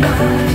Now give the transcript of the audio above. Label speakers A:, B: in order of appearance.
A: mine.